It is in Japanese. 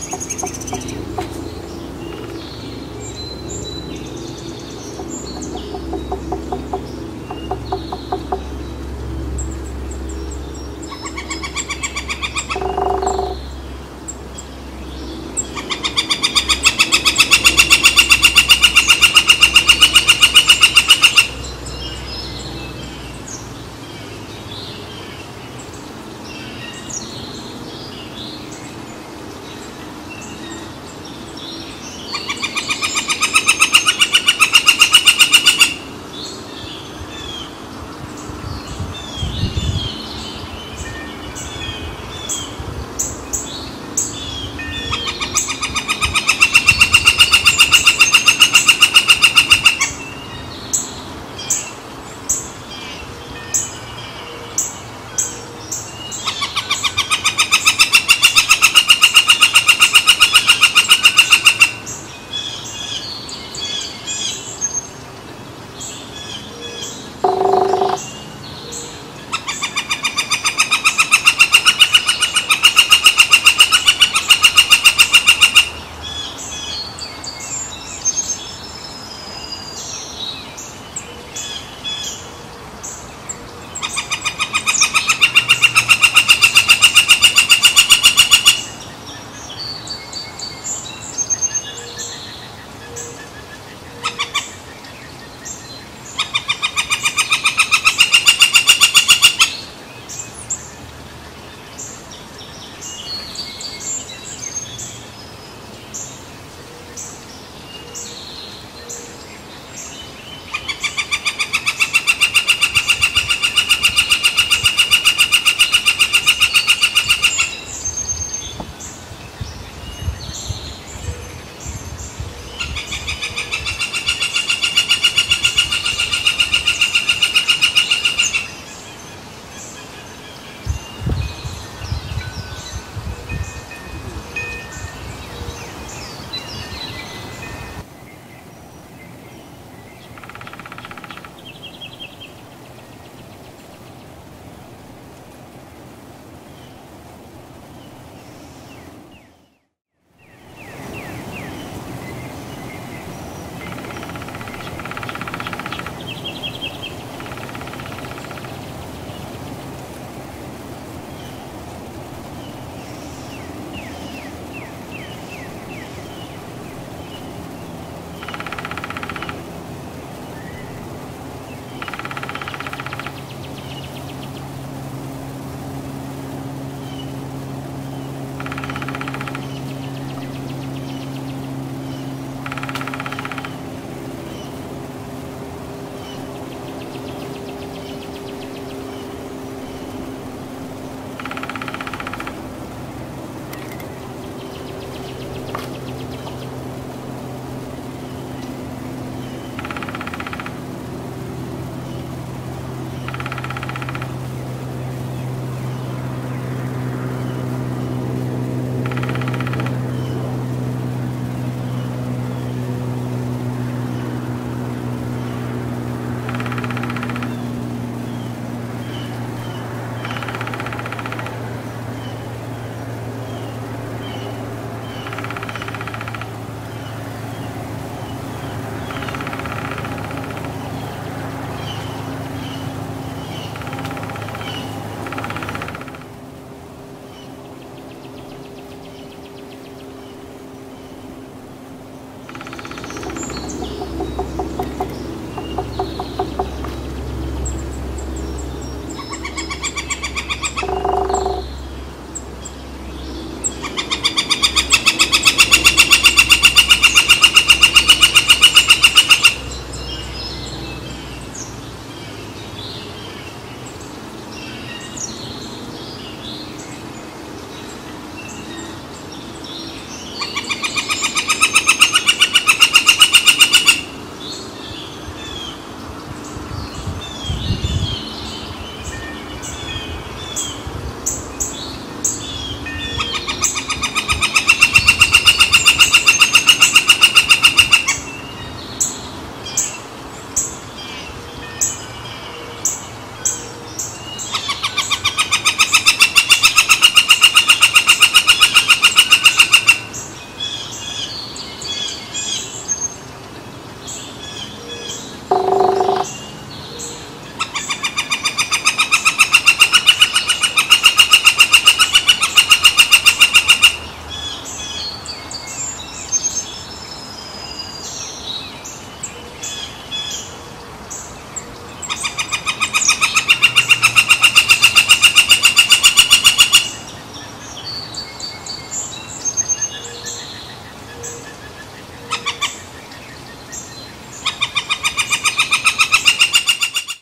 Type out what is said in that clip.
じゃあ。